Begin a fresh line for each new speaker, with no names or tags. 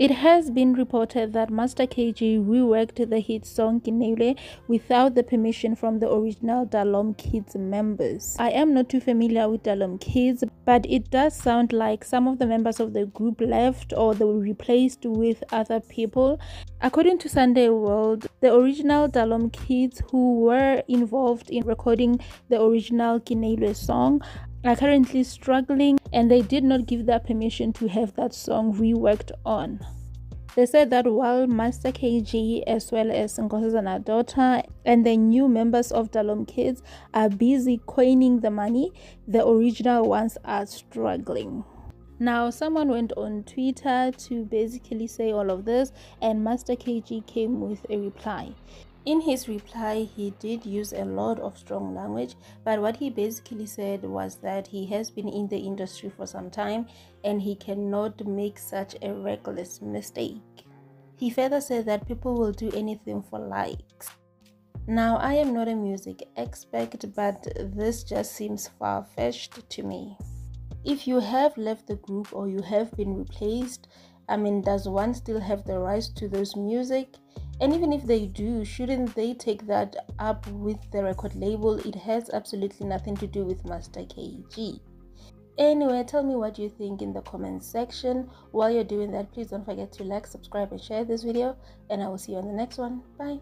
It has been reported that Master KG reworked the hit song Keneilwe without the permission from the original Dalom Kids members. I am not too familiar with Dalom Kids, but it does sound like some of the members of the group left or they were replaced with other people. According to Sunday World, the original Dalom Kids who were involved in recording the original Keneilwe song are currently struggling and they did not give their permission to have that song reworked on. They said that while Master KG as well as Nkosazana daughter and the new members of Dalom Kids are busy coining the money, the original ones are struggling. Now, someone went on Twitter to basically say all of this, and Master KG came with a reply. In his reply, he did use a lot of strong language, but what he basically said was that he has been in the industry for some time and he cannot make such a reckless mistake. He further said that people will do anything for likes. Now, I am not a music expert, but this just seems far fetched to me. If you have left the group or you have been replaced, I mean, does one still have the rights to those music? And even if they do, shouldn't they take that up with the record label? It has absolutely nothing to do with Master KG. Anyway, tell me what you think in the comment section. While you're doing that, please don't forget to like, subscribe, and share this video. And I will see you on the next one. Bye.